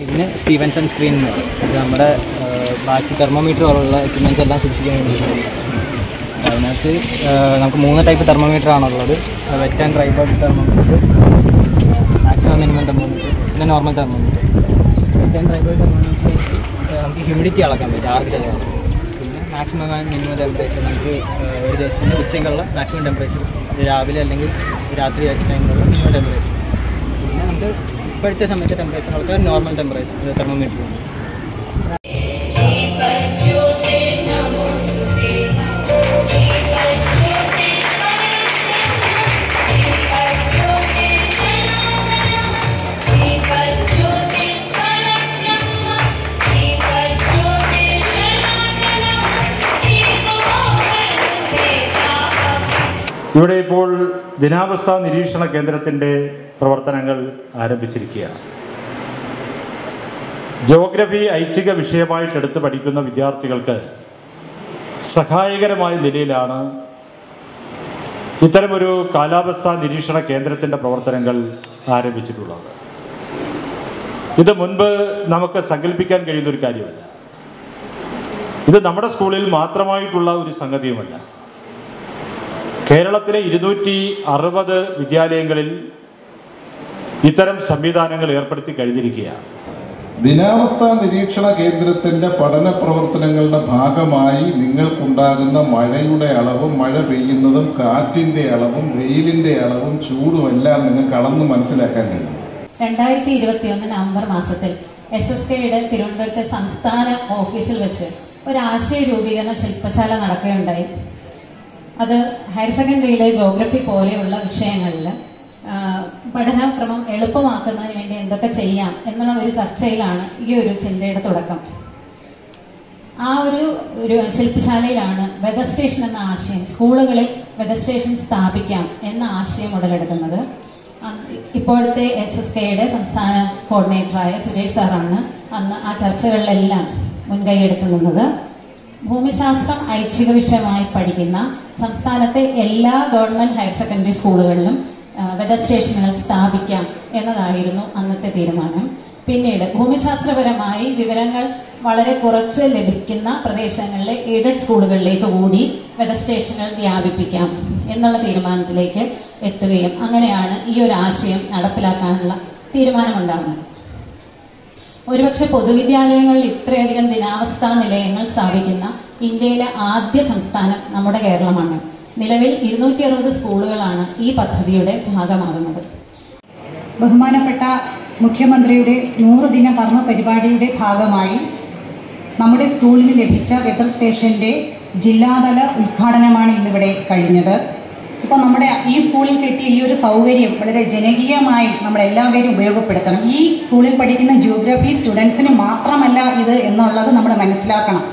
Stephenson screen ഇത് നമ്മുടെ ബാക്കി തെർമോമീറ്റർ പോലുള്ള എക്യുപ്മെന്റ്സ് എല്ലാം സൂക്ഷിക്കാൻ വേണ്ടി അതിനകത്ത് നമുക്ക് മൂന്ന് ടൈപ്പ് തെർമോമീറ്റർ ആണുള്ളത്. Wet and dry body thermometer maximum minimum thermometer പിന്നെ normal thermometer wet and dry body thermometer നമുക്ക് ഹ്യൂമിഡിറ്റി അളക്കാൻ പറ്റും ആർക്കിൽ പിന്നെ മാക്സിമം മിനിമം ടെമ്പറേച്ചർ നമുക്ക് ഒരു ദിവസത്തിന്റെ ഉച്ചയ്ക്കുള്ള മാക്സിമം ടെമ്പറേച്ചർ രാവിലെ അല്ലെങ്കിൽ രാത്രി ടൈമിലുള്ള മിനിമം ടെമ്പറേച്ചർ പിന്നെ നമുക്ക് ഇപ്പോഴത്തെ സമയത്തെ ടെമ്പറേച്ചർ നോർമൽ ടെമ്പറേച്ചർ തെർമോമീറ്റർ ഉണ്ട് ഇവിടെ ഇപ്പോൾ ദിനാവസ്ഥ നിരീക്ഷണ കേന്ദ്രത്തിന്റെ പ്രവർത്തനങ്ങൾ ആരംഭിച്ചിരിക്കുകയാണ്. ജോഗ്രഫി ഐച്ഛിക വിഷയമായിട്ട് എടുത്ത് പഠിക്കുന്ന വിദ്യാർത്ഥികൾക്ക് സഹായകരമായ നിലയിലാണ് ഇത്തരമൊരു കാലാവസ്ഥാ നിരീക്ഷണ കേന്ദ്രത്തിന്റെ പ്രവർത്തനങ്ങൾ ആരംഭിച്ചിട്ടുള്ളത്. ഇത് മുൻപ് നമുക്ക് സങ്കല്പിക്കാൻ കഴിയുന്ന ഒരു കാര്യമല്ല. ഇത് നമ്മുടെ സ്കൂളിൽ മാത്രമായിട്ടുള്ള ഒരു സംഗതിയുമല്ല. കേരളത്തിലെ ഇരുന്നൂറ്റി അറുപത് വിദ്യാലയങ്ങളിൽ ഇത്തരം സംവിധാനങ്ങൾ ഏർപ്പെടുത്തി കഴിഞ്ഞിരിക്കുകയാണ്. ദിനാവസ്ഥ നിരീക്ഷണ കേന്ദ്രത്തിന്റെ പഠന പ്രവർത്തനങ്ങളുടെ ഭാഗമായി നിങ്ങൾക്കുണ്ടാകുന്ന മഴയുടെ അളവും മഴ പെയ്യുന്നതും കാറ്റിന്റെ അളവും വെയിലിന്റെ അളവും ചൂടും എല്ലാം നിങ്ങൾക്ക് അളന്ന് മനസ്സിലാക്കാൻ കഴിയും. രണ്ടായിരത്തി ഇരുപത്തി ഒന്ന് നവംബർ മാസത്തിൽ എസ് എസ് കെയുടെ തിരുവനന്തപുരത്തെ സംസ്ഥാന ഓഫീസിൽ വെച്ച് ഒരു ആശയ രൂപീകരണ ശില്പശാല നടക്കുകയുണ്ടായി. അത് ഹയർ സെക്കൻഡറിയിലെ ജോഗ്രഫി പോലെയുള്ള വിഷയങ്ങളിൽ പഠനക്രമം എളുപ്പമാക്കുന്നതിന് വേണ്ടി എന്തൊക്കെ ചെയ്യാം എന്നുള്ള ഒരു ചർച്ചയിലാണ് ഈ ഒരു ചിന്തയുടെ തുടക്കം. ആ ഒരു ഒരു ശില്പശാലയിലാണ് വെതർ സ്റ്റേഷൻ എന്ന ആശയം സ്കൂളുകളിൽ വെതർ സ്റ്റേഷൻ സ്ഥാപിക്കാം എന്ന ആശയം ഉടലെടുക്കുന്നത്. ഇപ്പോഴത്തെ എസ് എസ് കെയുടെ സംസ്ഥാന കോർഡിനേറ്ററായ സുരേഷ് സാറാണ് അന്ന് ആ ചർച്ചകളിലെല്ലാം മുൻകൈയെടുത്തു നിന്നത്. ഭൂമിശാസ്ത്രം ഐച്ഛിക വിഷയമായി പഠിക്കുന്ന സംസ്ഥാനത്തെ എല്ലാ ഗവൺമെന്റ് ഹയർ സെക്കൻഡറി സ്കൂളുകളിലും വെതർ സ്റ്റേഷനുകൾ സ്ഥാപിക്കാം എന്നതായിരുന്നു അന്നത്തെ തീരുമാനം. പിന്നീട് ഭൂമിശാസ്ത്രപരമായി വിവരങ്ങൾ വളരെ കുറച്ച് ലഭിക്കുന്ന പ്രദേശങ്ങളിലെ എയ്ഡഡ് സ്കൂളുകളിലേക്ക് കൂടി വെതർ സ്റ്റേഷനുകൾ വ്യാപിപ്പിക്കാം എന്നുള്ള തീരുമാനത്തിലേക്ക് എത്തുകയും അങ്ങനെയാണ് ഈ ഒരു ആശയം നടപ്പിലാക്കാനുള്ള തീരുമാനമുണ്ടാകുന്നത്. ഒരുപക്ഷെ പൊതുവിദ്യാലയങ്ങളിൽ ഇത്രയധികം ദിനാവസ്ഥാ നിലയങ്ങൾ സ്ഥാപിക്കുന്ന ഇന്ത്യയിലെ ആദ്യ സംസ്ഥാനം നമ്മുടെ കേരളമാണ്. നിലവിൽ ഇരുന്നൂറ്റി അറുപത് സ്കൂളുകളാണ് ഈ പദ്ധതിയുടെ ഭാഗമാകുന്നത്. ബഹുമാനപ്പെട്ട മുഖ്യമന്ത്രിയുടെ നൂറ് ദിന കർമ്മ പരിപാടിയുടെ ഭാഗമായി നമ്മുടെ സ്കൂളിന് ലഭിച്ച വെതർ സ്റ്റേഷന്റെ ജില്ലാതല ഉദ്ഘാടനമാണ് ഇന്നിവിടെ കഴിഞ്ഞത്. ഇപ്പോൾ നമ്മുടെ ഈ സ്കൂളിൽ കിട്ടിയ ഈ ഒരു സൗകര്യം വളരെ ജനകീയമായി നമ്മളെല്ലാവരും ഉപയോഗപ്പെടുത്തണം. ഈ സ്കൂളിൽ പഠിക്കുന്ന ജിയോഗ്രഫി സ്റ്റുഡൻസിന് മാത്രമല്ല ഇത് എന്നുള്ളത് നമ്മൾ മനസ്സിലാക്കണം.